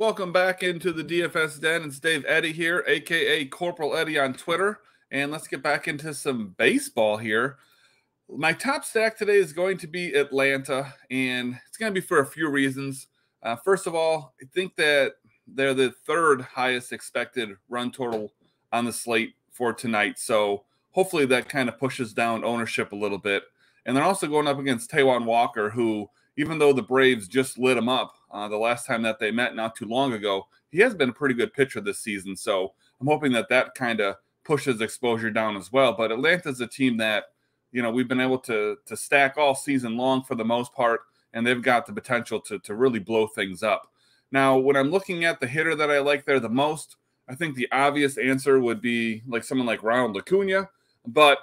Welcome back into the DFS Den. It's Dave Eddy here, aka Corporal Eddy on Twitter. And let's get back into some baseball here. My top stack today is going to be Atlanta, and it's going to be for a few reasons. Uh, first of all, I think that they're the third highest expected run total on the slate for tonight. So hopefully that kind of pushes down ownership a little bit. And they're also going up against Taijuan Walker, who even though the Braves just lit him up uh, the last time that they met not too long ago, he has been a pretty good pitcher this season. So I'm hoping that that kind of pushes exposure down as well. But Atlanta's a team that you know we've been able to to stack all season long for the most part, and they've got the potential to to really blow things up. Now, when I'm looking at the hitter that I like there the most, I think the obvious answer would be like someone like Ronald Acuna, but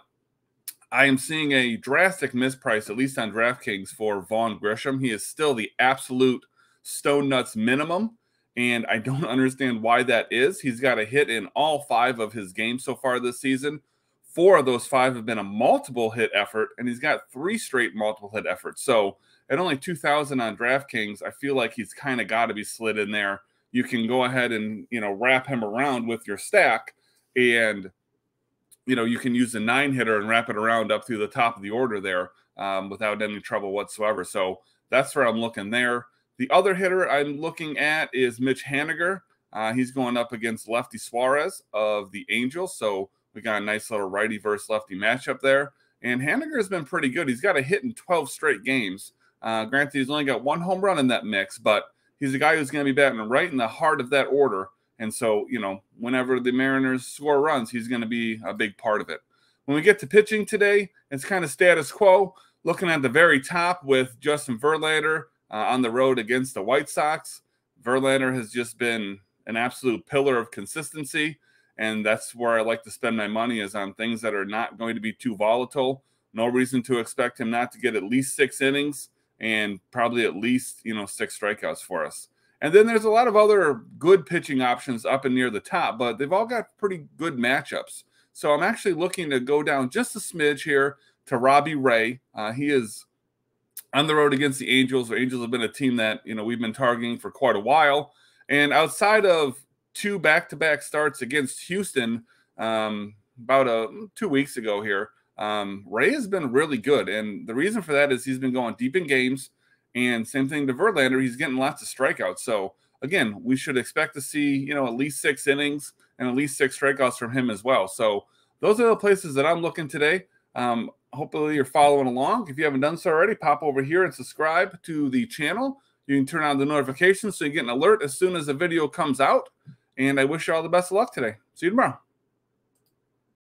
I am seeing a drastic misprice, at least on DraftKings, for Vaughn Grissom. He is still the absolute stone nuts minimum, and I don't understand why that is. He's got a hit in all five of his games so far this season. Four of those five have been a multiple hit effort, and he's got three straight multiple hit efforts. So at only 2,000 on DraftKings, I feel like he's kind of got to be slid in there. You can go ahead and you know wrap him around with your stack, and you know you can use a nine hitter and wrap it around up through the top of the order there um, without any trouble whatsoever. So that's where I'm looking there. The other hitter I'm looking at is Mitch Haniger. Uh, he's going up against Lefty Suarez of the Angels. So we got a nice little righty versus lefty matchup there. And Haniger has been pretty good. He's got a hit in 12 straight games. Uh, granted, he's only got one home run in that mix, but he's a guy who's going to be batting right in the heart of that order. And so, you know, whenever the Mariners score runs, he's going to be a big part of it. When we get to pitching today, it's kind of status quo. Looking at the very top with Justin Verlander uh, on the road against the White Sox. Verlander has just been an absolute pillar of consistency. And that's where I like to spend my money is on things that are not going to be too volatile. No reason to expect him not to get at least six innings and probably at least, you know, six strikeouts for us. And then there's a lot of other good pitching options up and near the top, but they've all got pretty good matchups. So I'm actually looking to go down just a smidge here to Robbie Ray. Uh, he is on the road against the Angels. The Angels have been a team that you know we've been targeting for quite a while. And outside of two back-to-back starts against Houston, um, about a two weeks ago here, um, Ray has been really good. And the reason for that is he's been going deep in games. And same thing to Verlander, he's getting lots of strikeouts. So again, we should expect to see, you know, at least six innings and at least six strikeouts from him as well. So those are the places that I'm looking today. Um, hopefully you're following along. If you haven't done so already, pop over here and subscribe to the channel. You can turn on the notifications so you get an alert as soon as the video comes out. And I wish you all the best of luck today. See you tomorrow.